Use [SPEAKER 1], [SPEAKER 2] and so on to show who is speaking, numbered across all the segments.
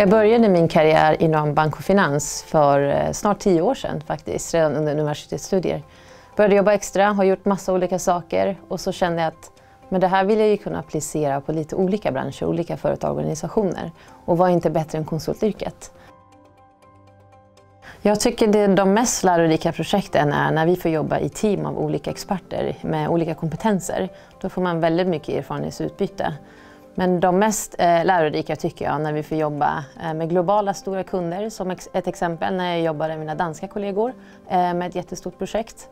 [SPEAKER 1] Jag började min karriär inom bank och finans för eh, snart tio år sedan faktiskt, redan under universitetsstudier. Började jobba extra, har gjort massa olika saker och så kände jag att men det här vill jag ju kunna applicera på lite olika branscher, olika företag och organisationer. Och vad är inte bättre än konsultyrket? Jag tycker det de mest lärorika projekten är när vi får jobba i team av olika experter med olika kompetenser. Då får man väldigt mycket erfarenhetsutbyte. Men de mest eh, lärorika tycker jag när vi får jobba eh, med globala stora kunder. Som ex ett exempel när jag jobbade med mina danska kollegor eh, med ett jättestort projekt.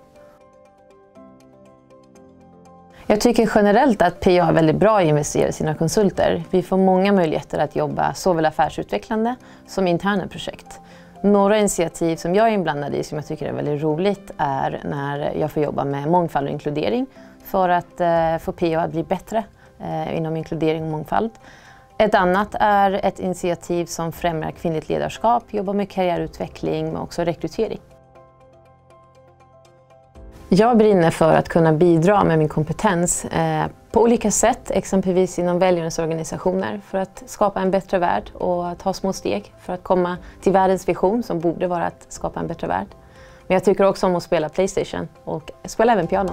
[SPEAKER 1] Jag tycker generellt att PA är väldigt bra att investera i sina konsulter. Vi får många möjligheter att jobba såväl affärsutvecklande som interna projekt. Några initiativ som jag är inblandad i som jag tycker är väldigt roligt är när jag får jobba med mångfald och inkludering för att eh, få PA att bli bättre Eh, inom inkludering och mångfald. Ett annat är ett initiativ som främjar kvinnligt ledarskap, jobbar med karriärutveckling men också rekrytering. Jag brinner för att kunna bidra med min kompetens eh, på olika sätt, exempelvis inom väljarnas organisationer för att skapa en bättre värld och ta små steg för att komma till världens vision som borde vara att skapa en bättre värld. Men jag tycker också om att spela Playstation och spela även piano.